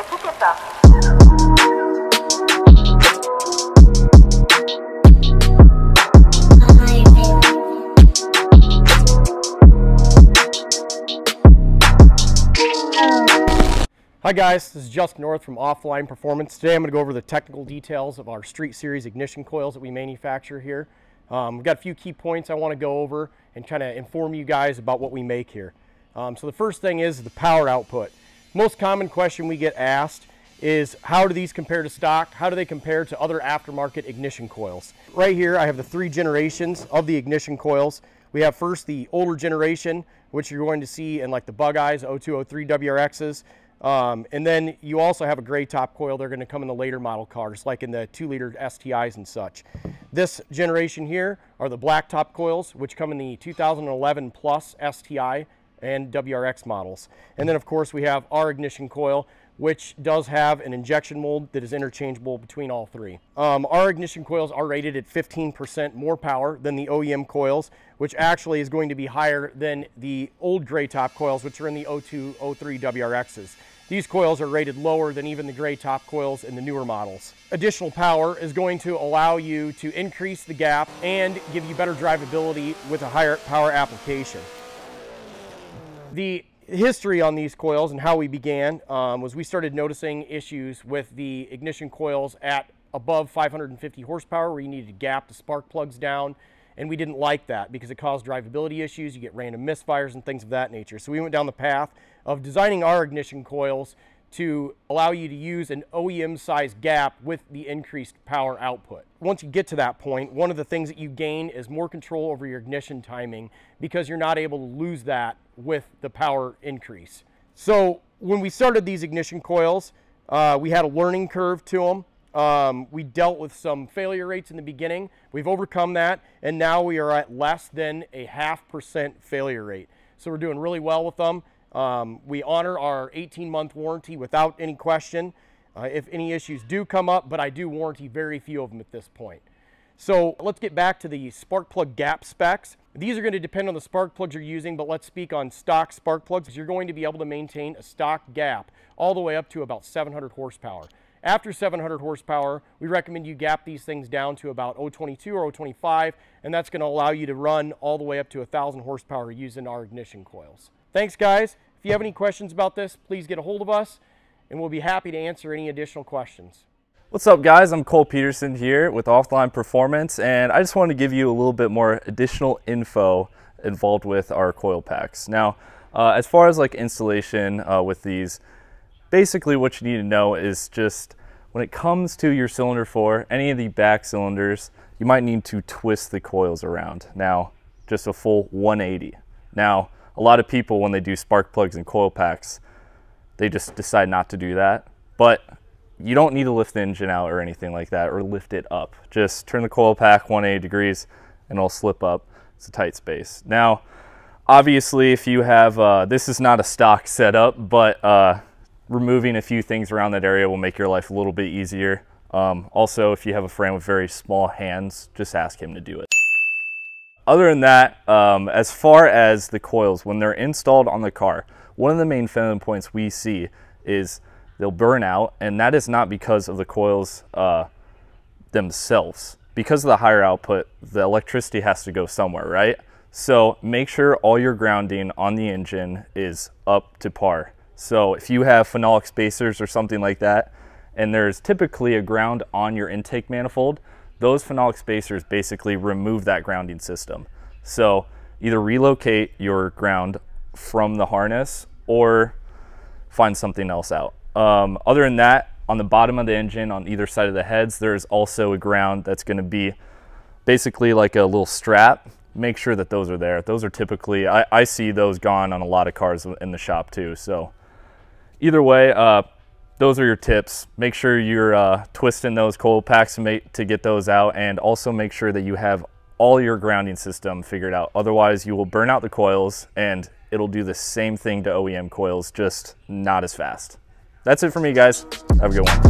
Ne. Hi guys, this is Justin North from Off The Line Performance. Today I'm going to go over the technical details of our Street Series ignition coils that we manufacture here. Um, we've got a few key points I want to go over and kind of inform you guys about what we make here. Um, so the first thing is the power output. Most common question we get asked is how do these compare to stock? How do they compare to other aftermarket ignition coils? Right here I have the three generations of the ignition coils. We have first the older generation, which you're going to see in like the Bug Eyes 0203 WRXs. Um, and then you also have a gray top coil. They're going to come in the later model cars, like in the two liter STIs and such. This generation here are the black top coils, which come in the 2011 plus STI and WRX models. And then of course we have our ignition coil, which does have an injection mold that is interchangeable between all three. Um, our ignition coils are rated at 15% more power than the OEM coils, which actually is going to be higher than the old gray top coils, which are in the 02, 03 WRXs. These coils are rated lower than even the gray top coils in the newer models. Additional power is going to allow you to increase the gap and give you better drivability with a higher power application. The history on these coils and how we began um, was we started noticing issues with the ignition coils at above 550 horsepower where you needed to gap the spark plugs down and we didn't like that because it caused drivability issues you get random misfires and things of that nature. So we went down the path of designing our ignition coils to allow you to use an OEM size gap with the increased power output. Once you get to that point, one of the things that you gain is more control over your ignition timing because you're not able to lose that with the power increase. So when we started these ignition coils, uh, we had a learning curve to them. Um, we dealt with some failure rates in the beginning. We've overcome that, and now we are at less than a half percent failure rate. So we're doing really well with them. Um, we honor our 18 month warranty without any question. Uh, if any issues do come up, but I do warranty very few of them at this point. So let's get back to the spark plug gap specs. These are going to depend on the spark plugs you're using, but let's speak on stock spark plugs. You're going to be able to maintain a stock gap all the way up to about 700 horsepower. After 700 horsepower, we recommend you gap these things down to about 022 or 025, and that's going to allow you to run all the way up to 1,000 horsepower using our ignition coils. Thanks, guys. If you have any questions about this, please get a hold of us, and we'll be happy to answer any additional questions. What's up guys, I'm Cole Peterson here with Off The Line Performance and I just wanted to give you a little bit more additional info involved with our coil packs. Now, uh, as far as like installation uh, with these, basically what you need to know is just when it comes to your cylinder 4, any of the back cylinders, you might need to twist the coils around. Now, just a full 180. Now, a lot of people when they do spark plugs and coil packs, they just decide not to do that. But you don't need to lift the engine out or anything like that or lift it up. Just turn the coil pack 180 degrees and it'll slip up. It's a tight space. Now, obviously if you have, uh, this is not a stock setup, but uh, removing a few things around that area will make your life a little bit easier. Um, also, if you have a friend with very small hands, just ask him to do it. Other than that, um, as far as the coils, when they're installed on the car, one of the main failing points we see is they'll burn out, and that is not because of the coils uh, themselves. Because of the higher output, the electricity has to go somewhere, right? So make sure all your grounding on the engine is up to par. So if you have phenolic spacers or something like that, and there's typically a ground on your intake manifold, those phenolic spacers basically remove that grounding system. So either relocate your ground from the harness or find something else out. Um, other than that, on the bottom of the engine, on either side of the heads, there's also a ground that's going to be basically like a little strap. Make sure that those are there. Those are typically, I, I see those gone on a lot of cars in the shop too. So either way, uh, those are your tips. Make sure you're uh, twisting those coil packs to, make, to get those out and also make sure that you have all your grounding system figured out. Otherwise, you will burn out the coils and it'll do the same thing to OEM coils, just not as fast. That's it for me, guys. Have a good one.